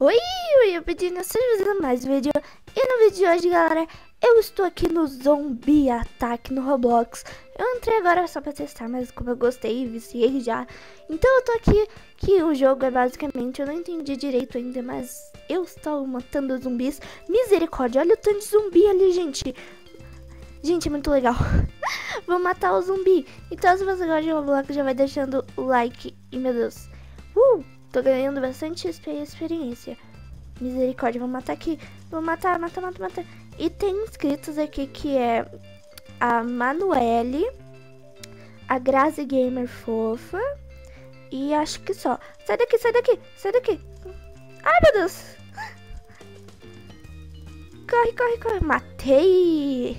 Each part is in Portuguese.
Oi, oi, eu pedi seja fazendo mais um vídeo. E no vídeo de hoje, galera, eu estou aqui no Zombie Attack no Roblox. Eu entrei agora só pra testar, mas como eu gostei, viciei já Então eu tô aqui, que o jogo é basicamente, eu não entendi direito ainda Mas eu estou matando zumbis. Misericórdia, olha o tanto de zumbi ali, gente. Gente, é muito legal. Vou matar o zumbi. Então se você gosta de Roblox, já vai deixando o like E meu Deus. Uh! Tô ganhando bastante XP e experiência. Misericórdia, vou matar aqui. Vou matar, matar, matar, matar. E tem inscritos aqui que é a Manuele, a Grazi Gamer Fofa e acho que só. Sai daqui, sai daqui, sai daqui. Ai, meu Deus. Corre, corre, corre. Matei.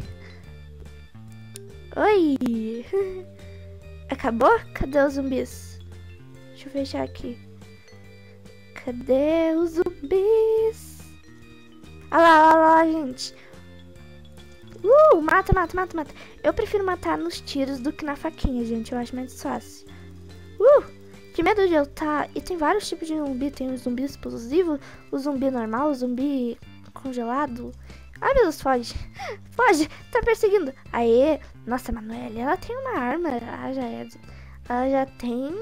Oi. Acabou? Cadê os zumbis? Deixa eu fechar aqui. Cadê os zumbis? Olha lá, olha lá, gente. Uh, mata, mata, mata, mata. Eu prefiro matar nos tiros do que na faquinha, gente. Eu acho mais fácil. Uh, que medo de eu estar... Tá... E tem vários tipos de zumbi. Tem o zumbi explosivo, o zumbi normal, o zumbi congelado. Ai, meu Deus, foge. Foge, tá perseguindo. Aê, nossa, Manuela, ela tem uma arma. Ela já é... Ela já tem...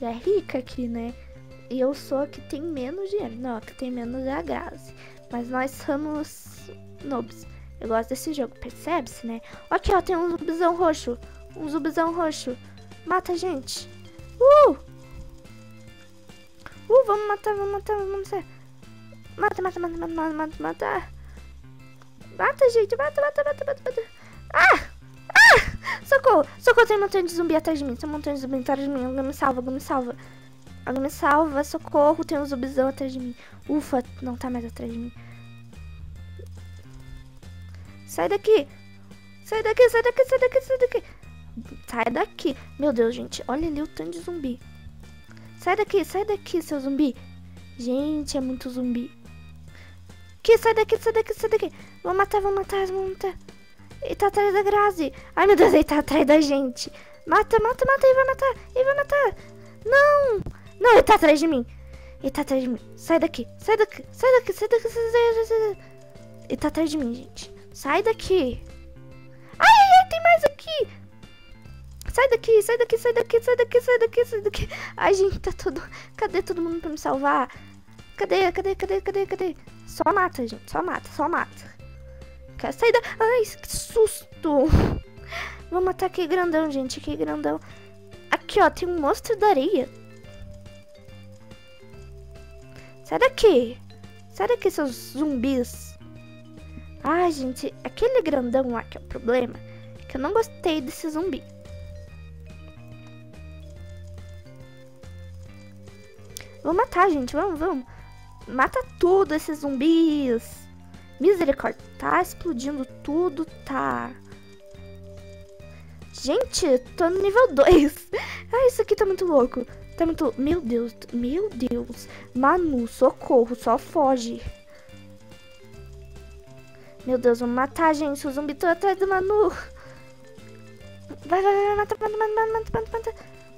Já é rica aqui, né? E eu sou a que tem menos dinheiro. Não, a que tem menos é a Grazi. Mas nós somos noobs. Eu gosto desse jogo, percebe-se, né? Aqui, ó, tem um zumbizão roxo. Um zumbizão roxo. Mata a gente. Uh! Uh, vamos matar, vamos matar, vamos matar. Mata, mata, mata, mata, mata, mata, mata. Mata, gente, mata, mata, mata, mata, mata. Ah! Ah! Socorro! Socorro, tem um montão de zumbi atrás de mim. Tem um montão de zumbi atrás de mim. Alguém me salva, alguém me salva. Alguém me salva, socorro, tem um zumbizão atrás de mim. Ufa, não tá mais atrás de mim. Sai daqui! Sai daqui, sai daqui, sai daqui, sai daqui! Sai daqui! Meu Deus, gente, olha ali o tanto de zumbi. Sai daqui, sai daqui, seu zumbi. Gente, é muito zumbi. Que sai daqui, sai daqui, sai daqui. Vou matar, vou matar, vou matar. Ele tá atrás da Grazi. Ai, meu Deus, ele tá atrás da gente. Mata, mata, mata, ele vai matar, ele vai matar. Não! Não, ele tá atrás de mim. Ele tá atrás de mim. Sai daqui. Sai daqui. Sai daqui. Sai daqui. Sai daqui. Sai daqui. Ele tá atrás de mim, gente. Sai daqui. Ai, ai, ai, tem mais aqui. Sai daqui, sai daqui, sai daqui, sai daqui, sai daqui, sai daqui. Ai, gente, tá todo... Cadê todo mundo pra me salvar? Cadê, cadê, cadê, cadê, cadê? Só mata, gente. Só mata, só mata. Quer sair da... Ai, que susto. Vou matar aqui grandão, gente. Aqui grandão. Aqui, ó, tem um monstro da areia. Sai daqui. Sai daqui, seus zumbis. Ai, gente, aquele grandão lá que é o problema. Que eu não gostei desse zumbi. Vou matar, gente. Vamos, vamos. Mata tudo esses zumbis. Misericórdia. Tá explodindo tudo, tá. Gente, tô no nível 2. Ah, isso aqui tá muito louco. Tá muito... Meu Deus, meu Deus. Manu, socorro, só foge. Meu Deus, vamos matar, gente. O zumbi tá atrás do Manu. Vai, vai, vai, mata, mata, mata, mata, mata, mata.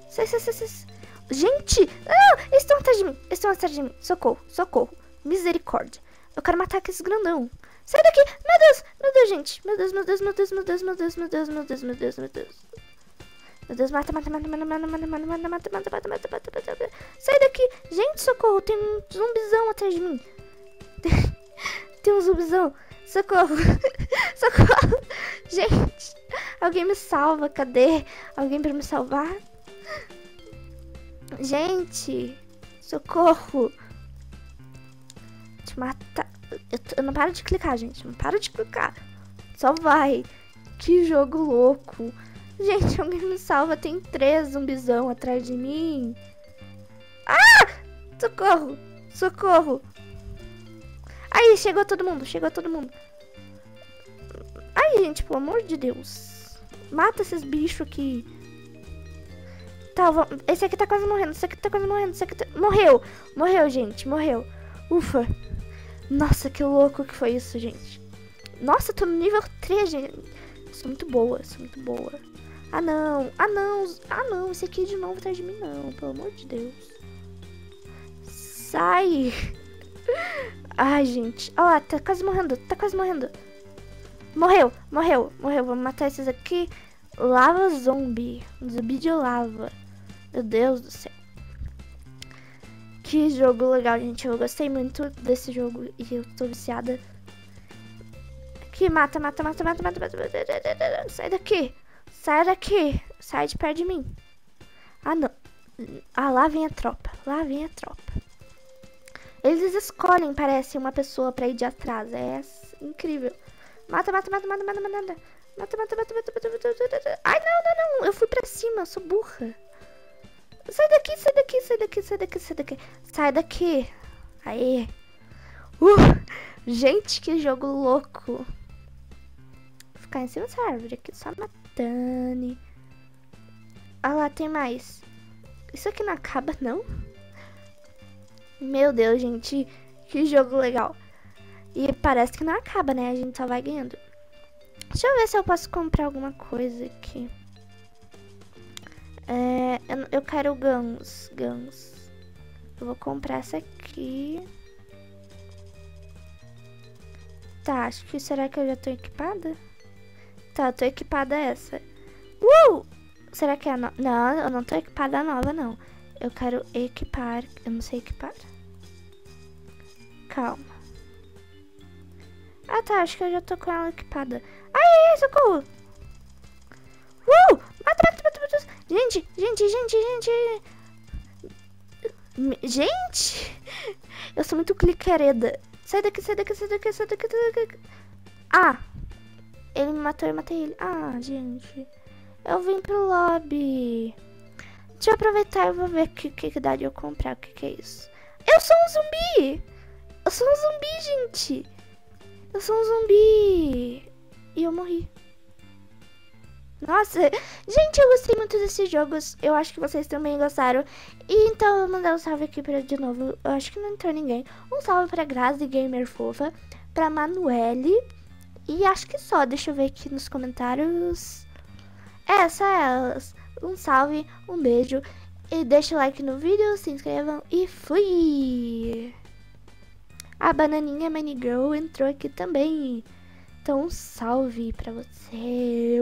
Sai, sai, sai, sai. Gente! Ah, eles estão atrás de mim. Eles estão atrás de mim. Socorro, socorro. Misericórdia. Eu quero matar aqueles grandão. Sai daqui! Meu Deus! Meu Deus, gente! Meu Deus, meu Deus, meu Deus, meu Deus, meu Deus, meu Deus, meu Deus, meu Deus, meu Deus. Meu Deus, mata, mata, mata, mata, mata, mata, mata, mata, mata, mata, mata, mata, mata, mata, mata. Sai daqui! Gente, socorro! Tem um zumbizão atrás de mim. Tem um zumbizão. Socorro! Socorro! Gente! Alguém me salva, cadê? Alguém pra me salvar? Gente! Socorro! Te matar. Eu, eu não paro de clicar, gente. Não paro de clicar. Só vai. Que jogo louco. Gente, alguém me salva. Tem três zumbizão atrás de mim. Ah! Socorro! Socorro! Aí, chegou todo mundo. Chegou todo mundo. Ai, gente, pelo amor de Deus. Mata esses bichos aqui. Tá, esse aqui tá quase morrendo. Esse aqui tá quase morrendo. Esse aqui tá... Morreu! Morreu, gente. Morreu. Ufa. Nossa, que louco que foi isso, gente. Nossa, tô no nível 3, gente. Sou muito boa, sou muito boa. Ah, não. Ah, não. Ah, não. Esse aqui de novo atrás de mim, não. Pelo amor de Deus. Sai! Ai, gente. Ó, tá quase morrendo. Tá quase morrendo. Morreu, morreu, morreu. Vamos matar esses aqui. Lava zombie. Zumbi de lava. Meu Deus do céu. Que jogo legal, gente. Eu gostei muito desse jogo e eu tô viciada. Aqui, mata, mata, mata, mata, mata. mata. Sai daqui. Sai daqui. Sai de perto de mim. Ah, não. Ah, lá vem a tropa. Lá vem a tropa. Eles escolhem, parece, uma pessoa pra ir de atrás. É incrível. Mata, mata, mata, mata, mata, mata. Mata, mata, mata, mata, mata, mata, mata. Ai, não, não, não. Eu fui pra cima, eu sou burra. Sai daqui, sai daqui, sai daqui, sai daqui, sai daqui. Sai daqui. Aê. Uh, gente, que jogo louco. Ficar em cima dessa árvore aqui, só matando. Ah lá, tem mais. Isso aqui não acaba, não? Meu Deus, gente. Que jogo legal. E parece que não acaba, né? A gente só vai ganhando. Deixa eu ver se eu posso comprar alguma coisa aqui. É, eu, eu quero guns. Guns. Eu vou comprar essa aqui. Tá, acho que... Será que eu já tô equipada? Tá, eu tô equipada essa. Uh! Será que é a nova? Não, eu não tô equipada nova, não. Eu quero equipar. Eu não sei equipar. Calma. Ah, tá. Acho que eu já tô com ela equipada. Ai, ai, ai, socorro. Uh! Mata, mata, mata, mata. Gente, gente, gente, gente. Gente! Eu sou muito cliquereda. Sai daqui, sai daqui, sai daqui, sai daqui, sai daqui. Ah! Ele me matou, eu matei ele. Ah, gente. Eu vim pro lobby. Deixa eu aproveitar e vou ver o que, que, que dá de eu comprar. O que, que é isso? Eu sou um zumbi! Eu sou um zumbi, gente! Eu sou um zumbi! E eu morri. Nossa, gente, eu gostei muito desses jogos. Eu acho que vocês também gostaram. E então eu vou mandar um salve aqui pra de novo. Eu acho que não entrou ninguém. Um salve pra Grazi Gamer Fofa, pra Manuele. E acho que só. Deixa eu ver aqui nos comentários. É, só elas. Um salve, um beijo. E deixa o like no vídeo, se inscrevam e fui! A bananinha Mini Girl entrou aqui também. Então um salve pra você.